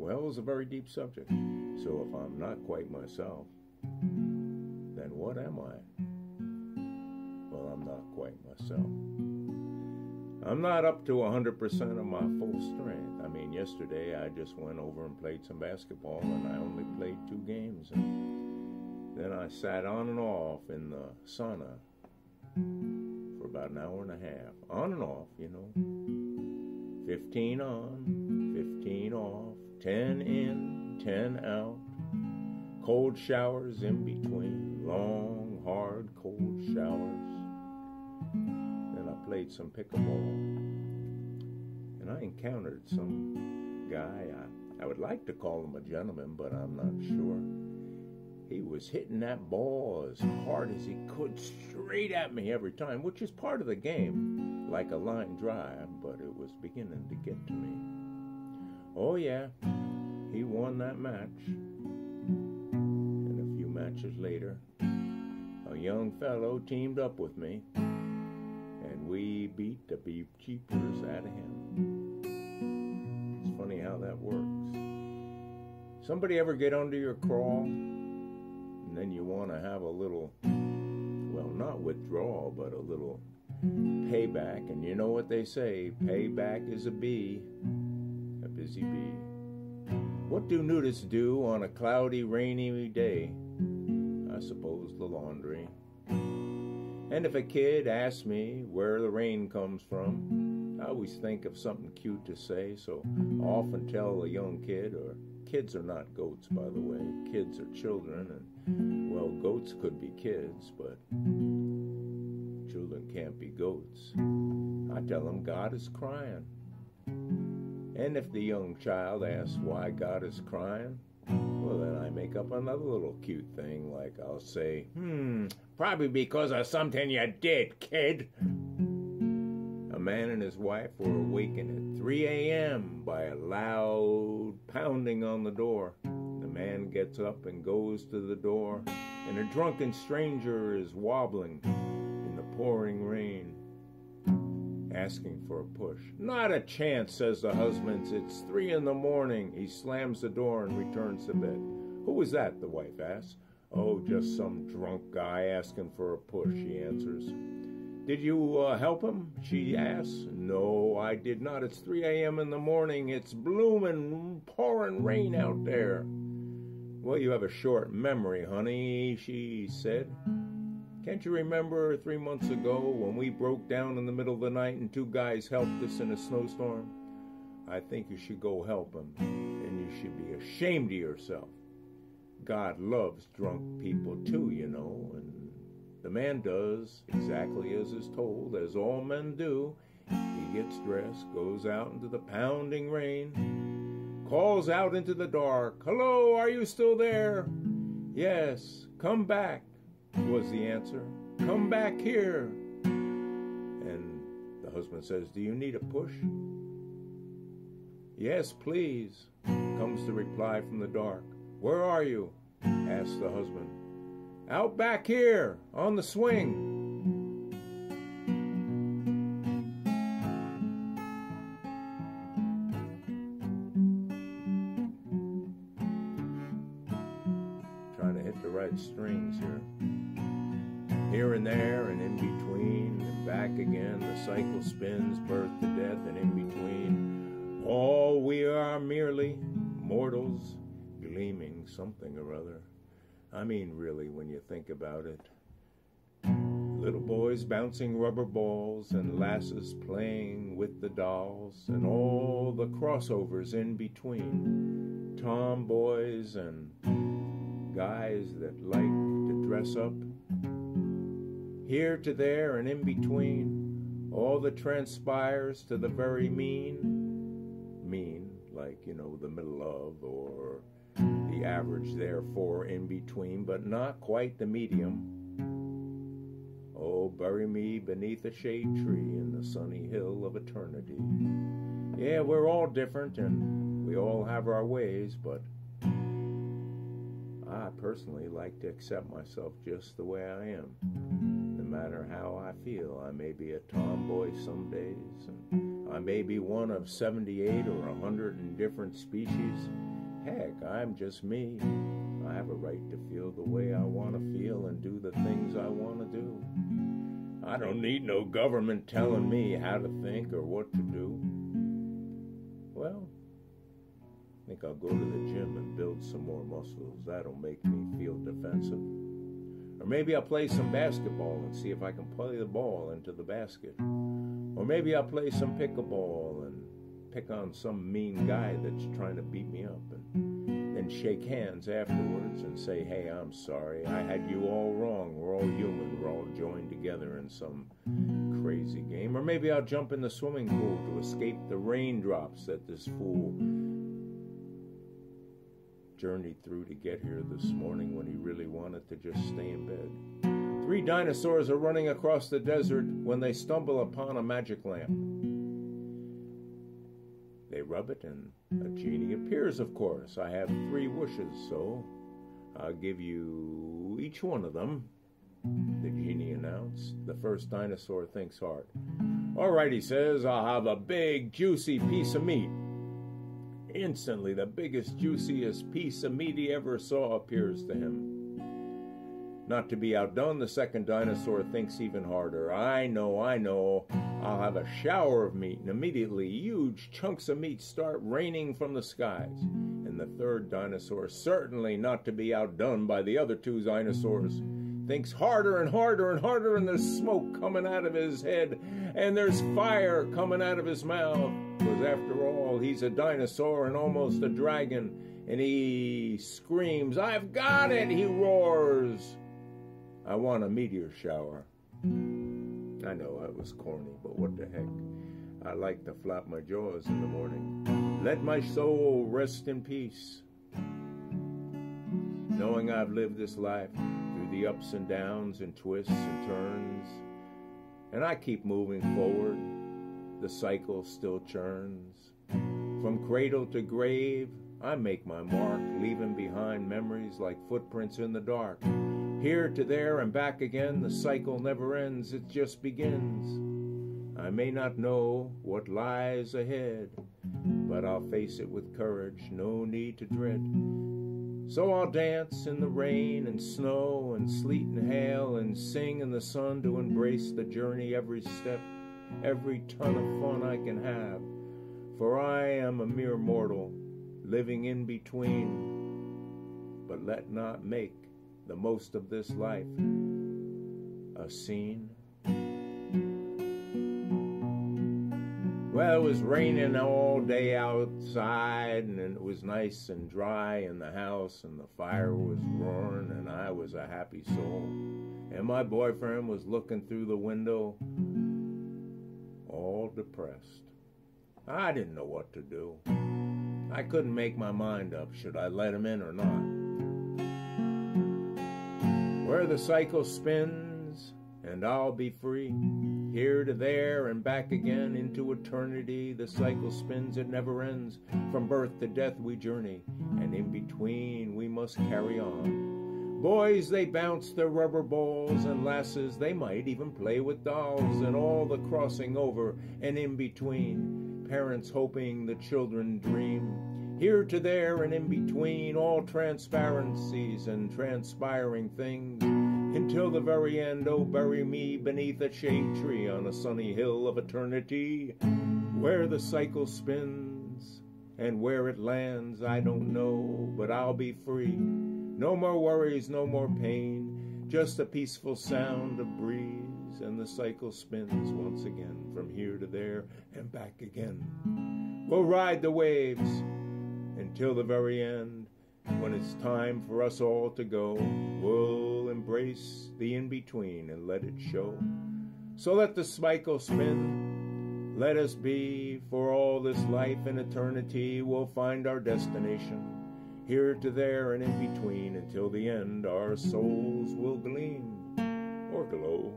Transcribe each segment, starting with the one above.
Well, it's a very deep subject. So if I'm not quite myself, then what am I? Well, I'm not quite myself. I'm not up to 100% of my full strength. I mean, yesterday I just went over and played some basketball and I only played two games. And then I sat on and off in the sauna for about an hour and a half. On and off, you know. 15 on, 15 off, 10 in, 10 out. Cold showers in between, long, hard, cold showers Then I played some pickleball, and I encountered some guy. I, I would like to call him a gentleman, but I'm not sure. He was hitting that ball as hard as he could straight at me every time, which is part of the game, like a line drive, but it was beginning to get to me. Oh, yeah, he won that match. And a few matches later, a young fellow teamed up with me and we beat the beef cheapers out of him. It's funny how that works. Somebody ever get under your crawl? And then you want to have a little, well, not withdrawal, but a little payback. And you know what they say payback is a bee, busy bee. What do nudists do on a cloudy, rainy day? I suppose the laundry. And if a kid asks me where the rain comes from, I always think of something cute to say, so I often tell a young kid, or kids are not goats, by the way, kids are children, and well, goats could be kids, but children can't be goats. I tell them God is crying. And if the young child asks why God is crying, well, then I make up another little cute thing, like I'll say, hmm, probably because of something you did, kid. A man and his wife were awakened at 3 a.m. by a loud pounding on the door. The man gets up and goes to the door, and a drunken stranger is wobbling in the pouring rain asking for a push. Not a chance, says the husband. It's three in the morning. He slams the door and returns to bed. Who was that? the wife asks. Oh, just some drunk guy asking for a push, he answers. Did you uh, help him? She asks. No, I did not. It's 3 a.m. in the morning. It's blooming, pouring rain out there. Well, you have a short memory, honey, she said. Can't you remember three months ago when we broke down in the middle of the night and two guys helped us in a snowstorm? I think you should go help them, and you should be ashamed of yourself. God loves drunk people too, you know, and the man does exactly as is told, as all men do. He gets dressed, goes out into the pounding rain, calls out into the dark, Hello, are you still there? Yes, come back was the answer. Come back here. And the husband says, Do you need a push? Yes, please, comes the reply from the dark. Where are you? asks the husband. Out back here, on the swing. Hit the right strings here here and there and in between and back again. The cycle spins, birth to death, and in between. All we are merely mortals gleaming something or other. I mean, really, when you think about it. Little boys bouncing rubber balls and lasses playing with the dolls and all the crossovers in between. Tomboys and guys that like to dress up here to there and in between, all that transpires to the very mean, mean, like, you know, the middle of or the average, therefore, in between, but not quite the medium. Oh, bury me beneath a shade tree in the sunny hill of eternity. Yeah, we're all different and we all have our ways, but I personally like to accept myself just the way I am no matter how I feel. I may be a tomboy some days, and I may be one of 78 or 100 in different species, Heck, I'm just me. I have a right to feel the way I want to feel and do the things I want to do. I don't need no government telling me how to think or what to do. Think I'll go to the gym and build some more muscles. That'll make me feel defensive. Or maybe I'll play some basketball and see if I can play the ball into the basket. Or maybe I'll play some pickleball and pick on some mean guy that's trying to beat me up and then shake hands afterwards and say, hey, I'm sorry. I had you all wrong. We're all human. We're all joined together in some crazy game. Or maybe I'll jump in the swimming pool to escape the raindrops that this fool journeyed through to get here this morning when he really wanted to just stay in bed. Three dinosaurs are running across the desert when they stumble upon a magic lamp. They rub it, and a genie appears, of course. I have three wishes, so I'll give you each one of them. The genie announced. The first dinosaur thinks hard. All right, he says, I'll have a big, juicy piece of meat. Instantly, the biggest, juiciest piece of meat he ever saw appears to him. Not to be outdone, the second dinosaur thinks even harder. I know, I know. I'll have a shower of meat, and immediately huge chunks of meat start raining from the skies. And the third dinosaur, certainly not to be outdone by the other two dinosaurs, thinks harder and harder and harder, and there's smoke coming out of his head, and there's fire coming out of his mouth. Because after all, he's a dinosaur and almost a dragon. And he screams, I've got it! He roars. I want a meteor shower. I know I was corny, but what the heck? I like to flap my jaws in the morning. Let my soul rest in peace. Knowing I've lived this life the ups and downs and twists and turns, and I keep moving forward the cycle still churns. From cradle to grave, I make my mark, leaving behind memories like footprints in the dark. Here to there and back again, the cycle never ends, it just begins. I may not know what lies ahead, but I'll face it with courage, no need to dread. So I'll dance in the rain and snow and sleet and hail and sing in the sun to embrace the journey every step every ton of fun I can have. For I am a mere mortal, living in between. But let not make the most of this life a scene. Well, it was raining all day outside, and it was nice and dry in the house, and the fire was roaring, and I was a happy soul. And my boyfriend was looking through the window all depressed. I didn't know what to do. I couldn't make my mind up should I let him in or not. Where the cycle spins and I'll be free, here to there and back again into eternity. The cycle spins, it never ends. From birth to death we journey, and in between we must carry on. Boys, they bounce their rubber balls, and lasses, they might even play with dolls, and all the crossing over and in between. Parents hoping the children dream. Here to there and in between, all transparencies and transpiring things. Until the very end, oh, bury me beneath a shade tree on a sunny hill of eternity, where the cycle spins, and where it lands, I don't know, but I'll be free no more worries, no more pain, just a peaceful sound of breeze, and the cycle spins once again from here to there and back again. We'll ride the waves until the very end. When it's time for us all to go, we'll embrace the in between and let it show. So let the cycle spin. Let us be for all this life and eternity. We'll find our destination here to there and in between, until the end our souls will gleam or glow.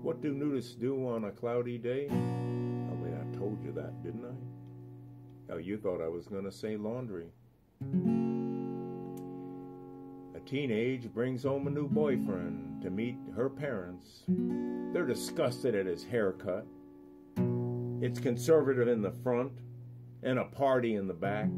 What do nudists do on a cloudy day? Oh, I mean, I told you that, didn't I? Oh, you thought I was going to say laundry. A teenage brings home a new boyfriend to meet her parents. They're disgusted at his haircut. It's conservative in the front and a party in the back.